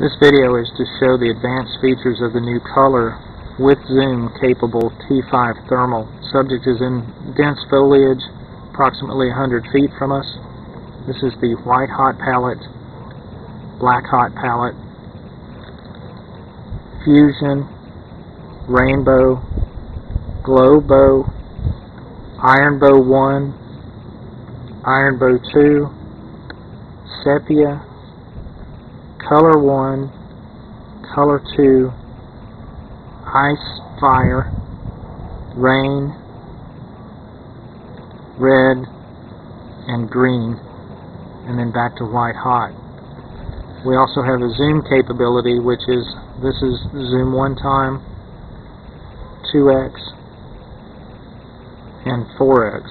This video is to show the advanced features of the new color with zoom capable T5 thermal. Subject is in dense foliage approximately 100 feet from us. This is the white hot palette, black hot palette, fusion, rainbow, glowbow, iron bow 1, ironbow 2, sepia, color 1, color 2, ice fire, rain, red, and green, and then back to white hot. We also have a zoom capability, which is, this is zoom one time, 2x, and 4x.